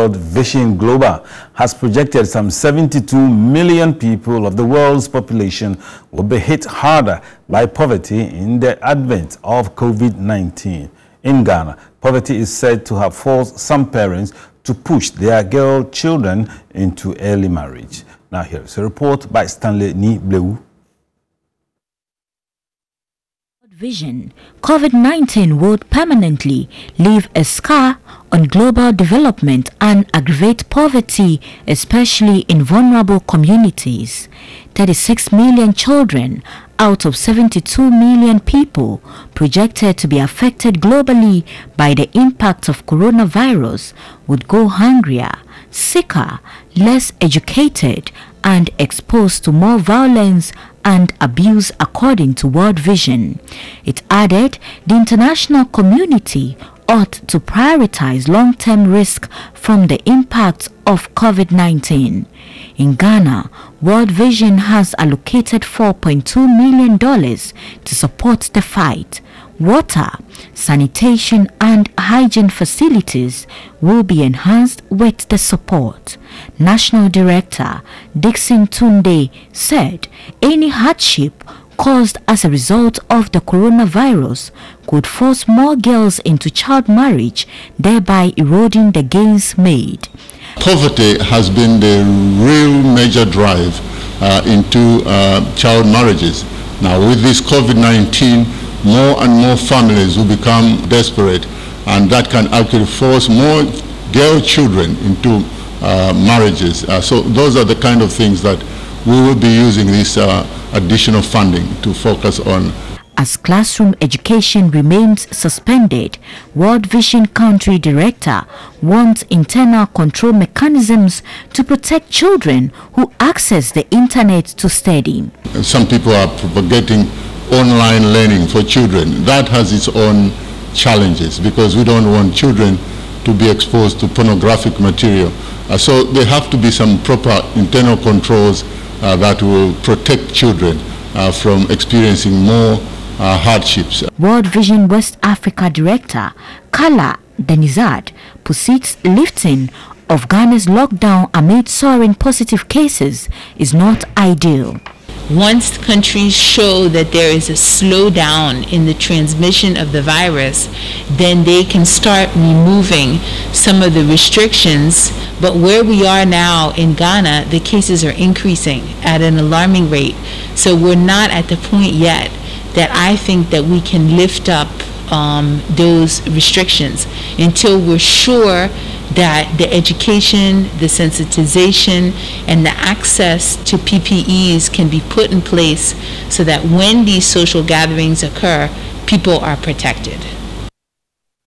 World Vision Global has projected some 72 million people of the world's population will be hit harder by poverty in the advent of COVID-19. In Ghana, poverty is said to have forced some parents to push their girl children into early marriage. Now here is a report by Stanley Ni Bleu. Vision, COVID-19 would permanently leave a scar on global development and aggravate poverty, especially in vulnerable communities. 36 million children out of 72 million people projected to be affected globally by the impact of coronavirus would go hungrier, sicker, less educated, and exposed to more violence and abuse according to World Vision. It added the international community ought to prioritize long-term risk from the impact of COVID-19. In Ghana, World Vision has allocated $4.2 million to support the fight. Water, sanitation and hygiene facilities will be enhanced with the support. National Director Dickens Thunde said any hardship caused as a result of the coronavirus could force more girls into child marriage, thereby eroding the gains made. Poverty has been the real major drive uh, into uh, child marriages. Now with this COVID-19, more and more families will become desperate and that can actually force more girl children into uh, marriages. Uh, so those are the kind of things that we will be using this uh, additional funding to focus on. As classroom education remains suspended, World Vision Country Director wants internal control mechanisms to protect children who access the internet to study. Some people are propagating online learning for children. That has its own challenges because we don't want children to be exposed to pornographic material. Uh, so there have to be some proper internal controls that will protect children uh, from experiencing more uh, hardships. World Vision West Africa Director Kala Denizad posits lifting of Ghana's lockdown amid soaring positive cases is not ideal once countries show that there is a slowdown in the transmission of the virus, then they can start removing some of the restrictions. But where we are now in Ghana, the cases are increasing at an alarming rate. So we're not at the point yet that I think that we can lift up um, those restrictions until we're sure that the education, the sensitization, and the access to PPEs can be put in place so that when these social gatherings occur, people are protected.